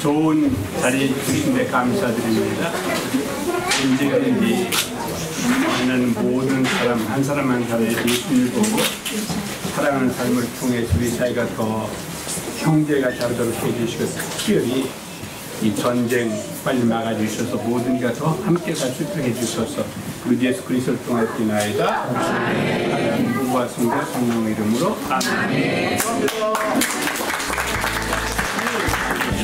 이 좋은 자리 주신데 감사드립니다. 언제든지 하는 모든 사람 한 사람 한 사람의 예수를 보고 사랑하는 삶을 통해 우리 사이가 더 형제가 자르도록 해주시고 특별히 이 전쟁 빨리 막아주셔서 모든 이가 더 함께 갈 수 있도록 해주셔서 우리 예수 그리스도를 통해 기나이다. 하나님 부부와 성자 성령 이름으로 아멘.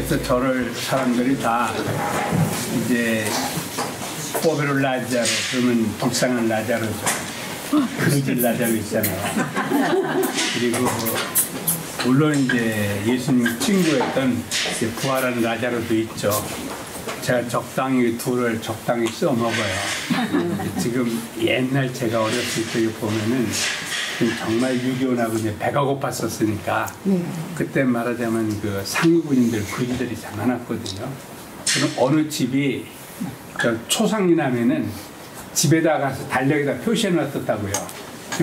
여기서 저를 사람들이 다 이제 포베로 라자로 그러면 불쌍한 라자로죠. 그러질 라자로 있잖아요. 그리고 물론 이제 예수님 친구였던 이제 부활한 라자로도 있죠. 제가 적당히 둘을 적당히 써 먹어요. 지금 옛날 제가 어렸을 때 보면은 정말 유교나고 이제 배가 고팠었으니까 그때 말하자면 그 상위군인들 군인들이 참 많았거든요. 그럼 어느 집이 저 초상이 나면은 집에다 가서 달력에다 표시해 놨었다고요.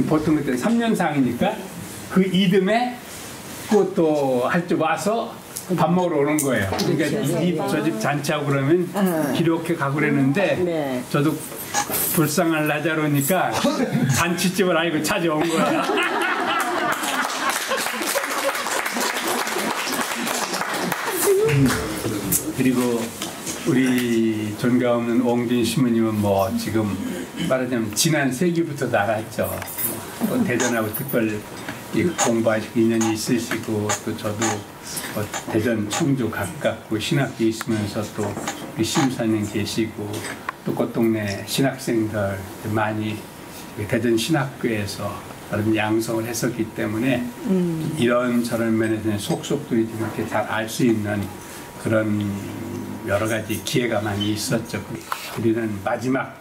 보통 그때 3년 상이니까 그 이듬해 그것도 할줄 와서 밥 먹으러 오는 거예요. 그러니까 이저 집 잔치하고 그러면 기록해 가고 그랬는데 네. 저도 불쌍한 라자로니까 잔치집을 알고 찾아온 거예요. 그리고 우리 존경하는 옹진 신부님은 뭐 지금 말하자면 지난 세기부터 나갔죠. 또 대전하고 특별 이 공부하시고 인연이 있으시고 또 저도 뭐 대전 청주 가깝고 신학교 있으면서 또 심사님 계시고 또 꽃동네 신학생들 많이 대전 신학교에서 그런 양성을 했었기 때문에 이런 저런 면에서는 속속들이 좀 이렇게 잘 알 수 있는 그런 여러 가지 기회가 많이 있었죠. 우리는 마지막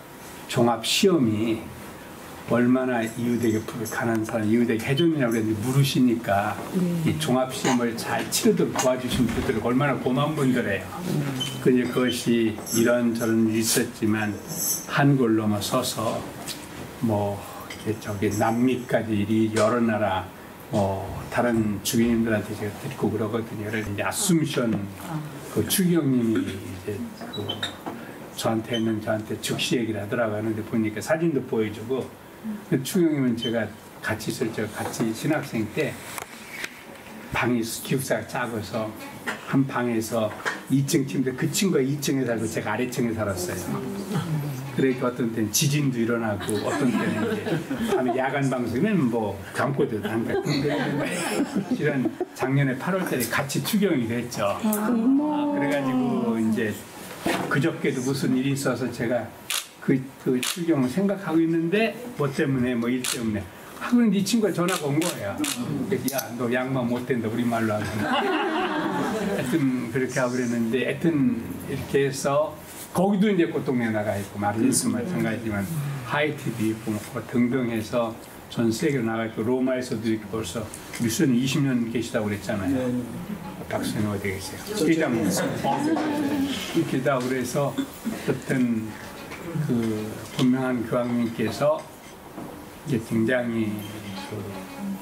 종합 시험이 얼마나 이유되게 가난 사람 이유되게 해줬느냐고 그랬는데 물으시니까 이 종합 시험을 잘 치르도록 도와주신 분들 얼마나 고마운 분들이에요. 그게 그것이 이런저런 일이 있었지만 한글 넘어서서 뭐 저기 남미까지 이 여러 나라 뭐 다른 주민들한테 제가 듣고 그러거든요. 그래서 이제 아숨션 그 추기경님이 이제 그 저한테 는 저한테 즉시 얘기를 하더라고요. 하는데 보니까 사진도 보여주고 그 추경님은 제가 같이 있을 때 같이 신학생 때 방이 기숙사가 작아서 한 방에서 2층 침대 그 친구가 2층에 살고 제가 아래층에 살았어요. 그러니까 어떤 때는 지진도 일어나고 어떤 때는 이제 밤에 야간 방송이면 뭐 감고도 한다. 근데 실은 작년에 8월달에 같이 추경이 됐죠. 아, 그래가지고 이제 그저께도 무슨 일이 있어서 제가 그, 그 추경을 생각하고 있는데 뭐 때문에 뭐 일 때문에 하고 있는데 이 친구가 전화가 온 거예요. 그래서 야너 양만 못 된다 우리말로 하면 하여튼 그렇게 하고 그랬는데 하여튼 이렇게 해서 거기도 이제 꽃동네 나가 있고 마르리스 마찬가지지만 하이티도 있고 뭐 등등 해서 전 세계로 나가 있고 로마에서도 이렇게 벌써 수는 20년 계시다고 그랬잖아요. 박수님 어디 계세요? 회장님. 이렇게 다 그래서 어떤 그 분명한 교황님께서 이제 굉장히 그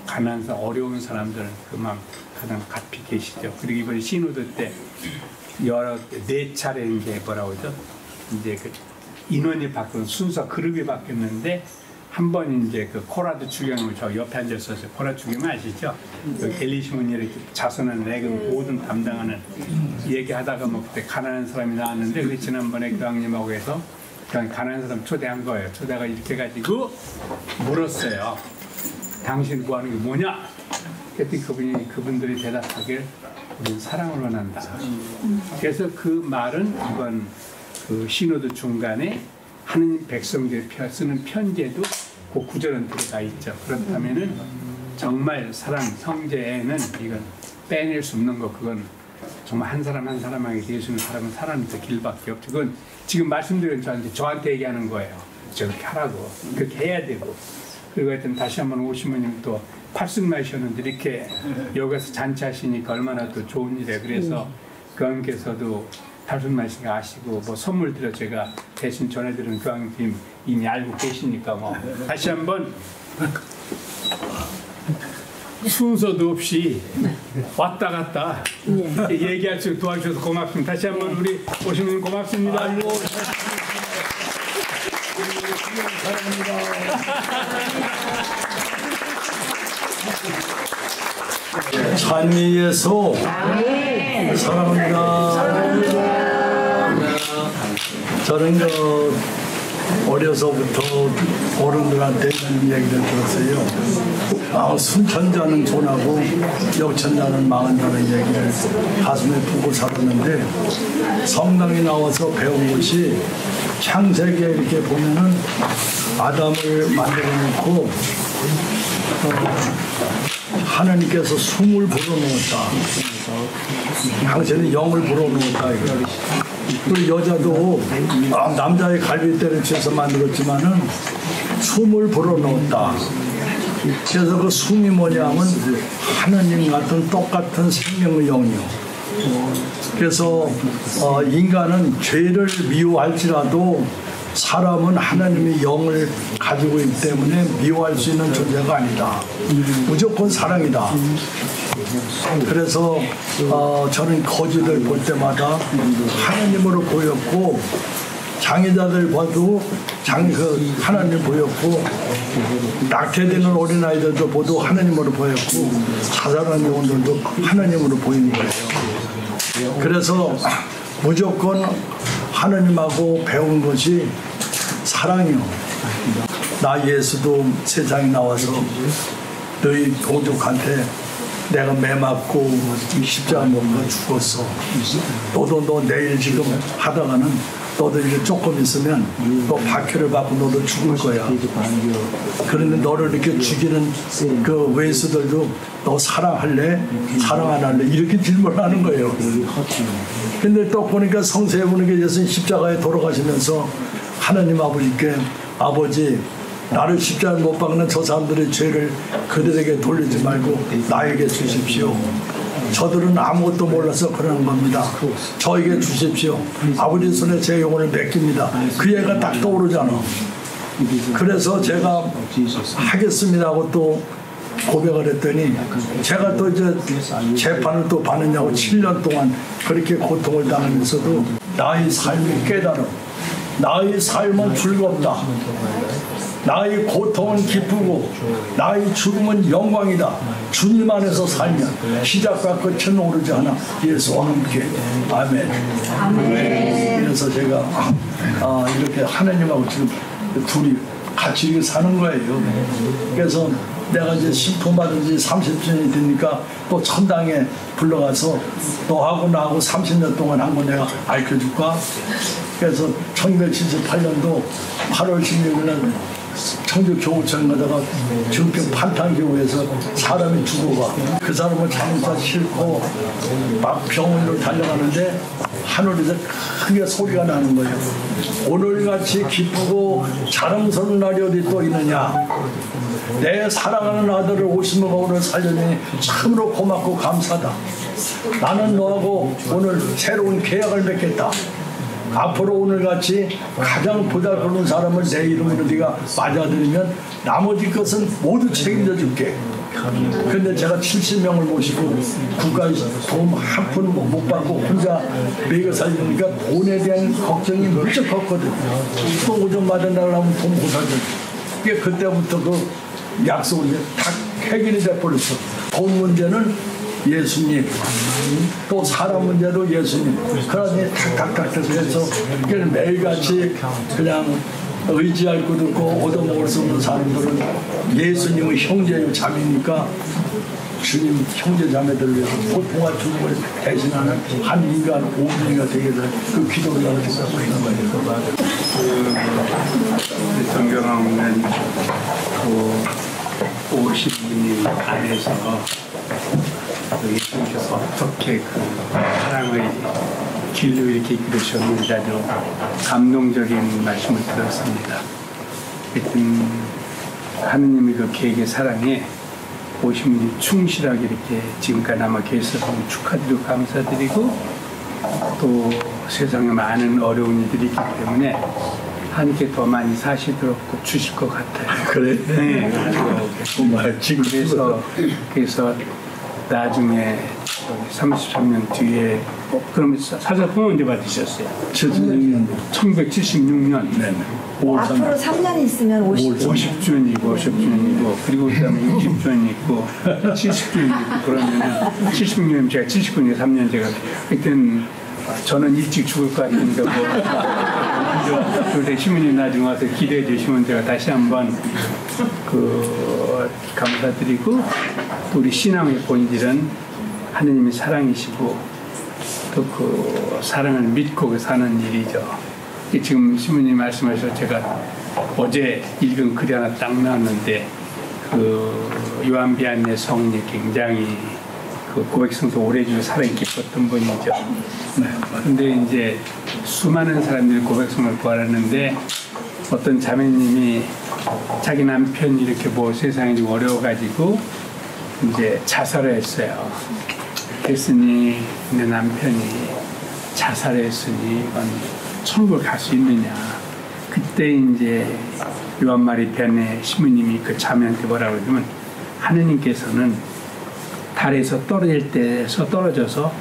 가난사 어려운 사람들 그만 가장 같이 계시죠. 그리고 이번에 신우도 때 여러 네 차례 이제 뭐라고 그러죠? 이제 그 인원이 바뀌는 순서 그룹이 바뀌었는데 한 번 이제 그 코라도 추경을 저 옆에 앉았었어요. 코라 추경 아시죠? 그 엘리 시몬이 이렇게 자선한 내금 모든 담당하는 얘기하다가 뭐 그때 가난한 사람이 나왔는데 그 지난번에 교황님하고 해서 그냥 가난한 사람 초대한 거예요. 초대가 이렇게 가지고 물었어요. 당신 구하는 게 뭐냐? 그랬더니 그분이 그분들이 대답하길 우리는 사랑을 원한다. 그래서 그 말은 이번 그 신호도 중간에 하느님 백성들 펴- 쓰는 편지에도 그 구절은 들어가 있죠. 그렇다면은 정말 사랑 성제에는 이건 빼낼 수 없는 거 그건 정말 한 사람 한 사람에게 대해주는 사람은 사람이 더 길밖에 없죠. 그건 지금 말씀드린 저한테 저한테 얘기하는 거예요. 저렇게 하라고 그렇게 해야 되고 그리고 하여튼 다시 한번 오시모님 또 팔순마셨는데 이렇게 여기서 잔치하시니까 얼마나 또 좋은 일이에요. 그래서 교황께서도 팔순마신 거 아시고 뭐 선물 드려 제가 대신 전해드리는 교황님 이미 알고 계시니까 뭐 다시 한번 순서도 없이 왔다 갔다 얘기할 수 도와주셔서 고맙습니다. 다시 한번 우리 오시면 고맙습니다. 찬미에서 사랑합니다. 저는 그 어려서부터 어른들한테 이런 얘기를 들었어요. 아, 순천자는 존하고 역천자는 망한다는 얘기를 가슴에 품고 살았는데 성당에 나와서 배운 것이 창세기에 이렇게 보면은 아담을 만들어 놓고 하나님께서 숨을 불어넣었다. 당신은 영을 불어넣었다. 그리고 여자도 아, 남자의 갈비뼈를 쥐어서 만들었지만은 숨을 불어넣었다. 그래서 그 숨이 뭐냐면 하나님 같은 똑같은 생명의 영이요. 그래서 어, 인간은 죄를 미워할지라도 사람은 하나님의 영을 가지고 있기 때문에 미워할 수 있는 존재가 아니다. 무조건 사랑이다. 그래서 어, 저는 거지들 볼 때마다 하나님으로 보였고 장애자들 봐도 장, 그 하나님 보였고 낙태되는 어린아이들도 보도 하나님으로 보였고 자살한 영혼들도 하나님으로 보이는 거예요. 그래서 무조건 하나님하고 배운 것이 사랑이요. 나 예수도 세상에 나와서 너희 동족한테 내가 매 맞고 십자가 먹고 죽었어. 너도 너 내일 지금 하다가는 너도 이제 조금 있으면 너 박해를 받고 너도 죽을 거야. 그런데 너를 이렇게 죽이는 그 외수들도 너 사랑할래? 사랑 안 할래? 이렇게 질문하는 거예요. 근데 또 보니까 성세분에게 예수님 십자가에 돌아가시면서 하나님 아버지께 아버지 나를 십자가에 못 박는 저 사람들의 죄를 그들에게 돌리지 말고 나에게 주십시오. 저들은 아무것도 몰라서 그러는 겁니다. 저에게 주십시오. 아버지 손에 제 영혼을 맡깁니다. 그 얘가 딱 떠오르잖아. 그래서 제가 하겠습니다 하고 또 고백을 했더니 제가 또 이제 재판을 또 받느냐고 7년 동안 그렇게 고통을 당하면서도 나의 삶이 깨달음 나의 삶은 즐겁다 나의 고통은 기쁘고 나의 죽음은 영광이다. 주님 안에서 살면 시작과 끝은 오르지 않아. 예수와 함께. 아멘. 그래서 제가 아, 이렇게 하나님하고 지금 둘이 같이 이렇게 사는 거예요. 그래서 내가 이제 신품 받은 지 30년이 되니까 또 천당에 불러가서 너하고 나하고 30년 동안 한 거 내가 알려줄까? 그래서 1978년도 8월 16일 날 청주 교구청 가다가 증평 판탄교회에서 사람이 죽어가 그 사람은 자동차 싣고 막 병원으로 달려가는데 하늘에서 크게 소리가 나는 거예요. 오늘같이 기쁘고 자랑스러운 날이 어디 또 있느냐. 내 사랑하는 아들을 오시는 오늘 살려니 참으로 고맙고 감사다. 나는 너하고 오늘 새로운 계약을 맺겠다. 앞으로 오늘같이 가장 보잘것없는 사람을 내 이름으로 네가 맞아들이면 나머지 것은 모두 책임져 줄게. 근데 제가 70명을 모시고 국가에서 돈한푼 못 받고 혼자 매겨 살리니까 돈에 대한 걱정이 무척 컸거든. 또 오전 받은다고 하면 돈 못. 그게 그때부터 그 약속을 다 해결이 돼버렸어. 돈 문제는 예수님, 또 사람 문제도 예수님. 그러니 탁탁탁탁 해서 그냥 매일같이 그냥 의지할 것도 없고 얻어먹을 수 없는 사람들은 예수님은 형제요 자매니까 주님 형제 자매들을 위해서 고통과 죽음을 대신하는 한 인간 오분이가 되게 될그 기도를 하는 생각하고 있는 거예요. 그 존경하는 그 오신 분님 안에서 그 예수님께서 어떻게 그 사랑의 길로 이렇게 이끌으셨는지 아주 감동적인 말씀을 들었습니다. 하여튼 하느님의 그 계획의 사랑에 오신 분이 충실하게 이렇게 지금까지 남아 계셔서 축하드리고 감사드리고 또 세상에 많은 어려운 일들이 있기 때문에 하나님께 더 많이 사시도록 꼭 주실 것 같아요. 그래. 네, 정말 지금 그래서 그래서 나중에 33년 뒤에 어, 그럼 사자품 언제 받으셨어요? 76년도 1976년 네네. 5월 3일. 앞으로 3년 있으면 50. 50주년이고 50주년이고 그리고 그다음에 60주년 있고 70주년 있고 그러면은 76년 제가 79년 3년 제가 그때는 저는 일찍 죽을 것 같은데 뭐 그런데 시민님 나중에 와서 기대해 주시면 제가 다시 한번 그 감사드리고 또 우리 신앙의 본질은 하느님의 사랑이시고 또 그 사랑을 믿고 그 사는 일이죠. 지금 시모님 말씀하셔서 제가 어제 읽은 글이 하나 딱 나왔는데 그 요한 비안의 성인이 굉장히 그 고백성서 오래 주 사랑이 깊었던 분이죠. 네. 근데 이제 수많은 사람들이 고백성을 구하는데 어떤 자매님이 자기 남편이 이렇게 뭐 세상이 좀 어려워가지고 이제 자살을 했어요. 그랬으니 내 남편이 자살했으니 이건 천국을 갈 수 있느냐. 그때 이제 요한마리 변의 시부님이 그 자매한테 뭐라고 그러냐면 하느님께서는 달에서 떨어질 때에서 떨어져서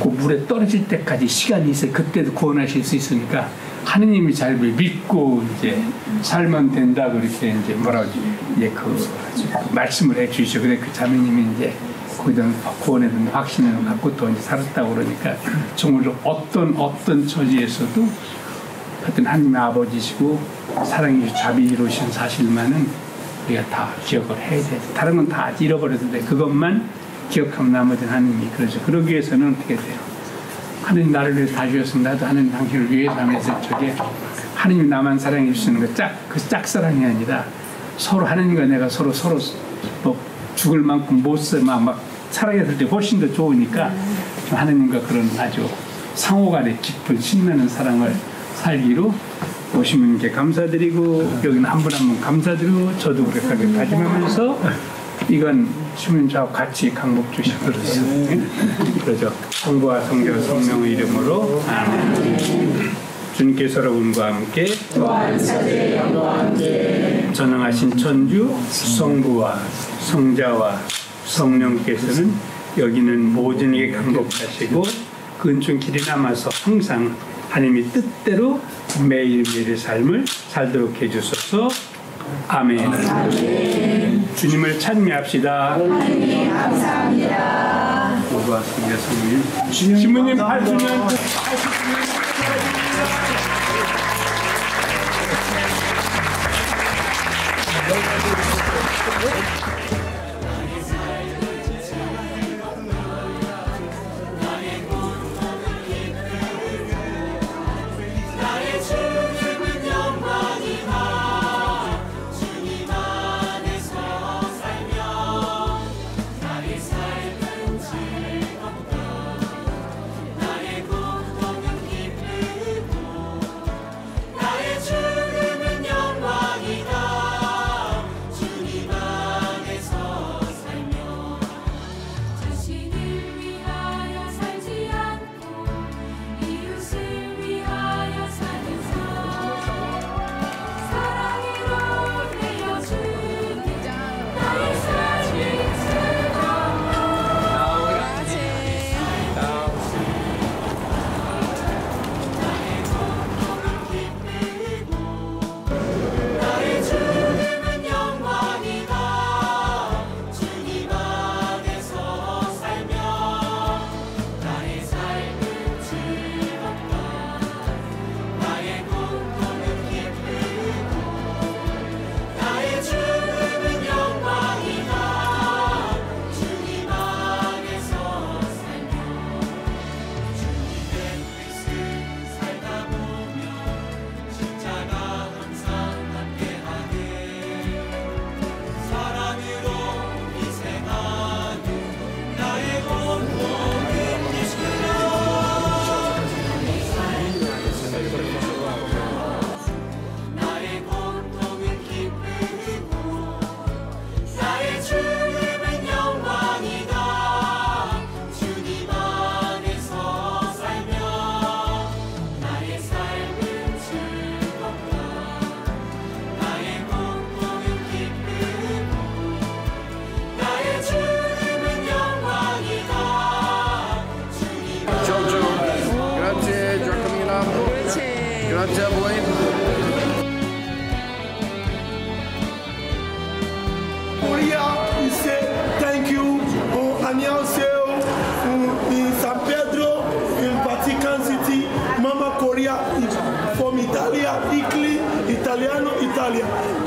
그 물에 떨어질 때까지 시간이 있어요. 그때도 구원하실 수 있으니까 하느님이 잘 믿고 이제 살면 된다 그렇게 이제 뭐라고? 이제 그 말씀을 해 주시죠. 근데 그 자매님이 이제 거기다 구원에 대한 확신을 갖고 또 이제 살았다고 그러니까 정말로 어떤 어떤 처지에서도 하여튼 하나님의 아버지시고 사랑이 자비로우신 사실만은 우리가 다 기억을 해야 돼. 다른 건 다 잃어버렸는데 그것만 기억하면 나머지는 하나님이 그러죠. 그러기 위해서는 어떻게 돼요? 하나님 나를 위해 다 나도 하나님 당신을 위해서 하면서 저게 하나님 나만 사랑해 주시는 거 짝, 그 짝사랑이 아니라 서로 하나님과 내가 서로 서로 뭐 죽을 만큼 못 쓰면 막 사랑했을 때 훨씬 더 좋으니까 좀 하나님과 그런 아주 상호간의 깊은 신나는 사랑을 살기로 오신 분께 감사드리고 여기는 한 분 한 분 감사드리고 저도 그렇게 다짐하면서 이건 시민자와 같이 강복 주시 그렇습니다. 그러죠. 성부와 성자 성령의 이름으로 아멘. 주님께서 여러분과 함께 전능하신 천주 성부와 성자와 성령께서는 여기는 모든 이에 강복하시고 근처 길이 남아서 항상 하나님의 뜻대로 매일매일의 삶을 살도록 해주소서 아멘. 주님을 찬미합시다. 하나님 감사합니다. 모두와 성자 성님. 신부님 8주년 나의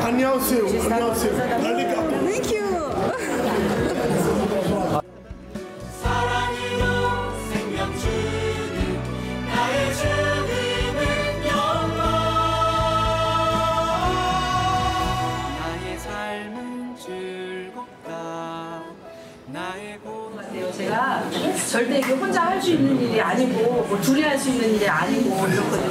안녕하세요. 안녕하세요. 알리가토. Thank you. 제가 절대 이게 혼자 할 수 있는 일이 아니고 뭐 둘이 할 수 있는 일이 아니고 그렇거든요.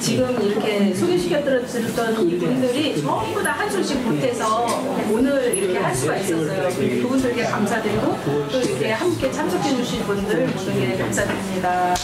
지금 이렇게 소개시켜드렸던 분들이 전부 다한 손씩 보태서 오늘 이렇게 할 수가 있었어요. 그분들께 감사드리고 또 이렇게 함께 참석해 주신 분들 모두에게 감사드립니다.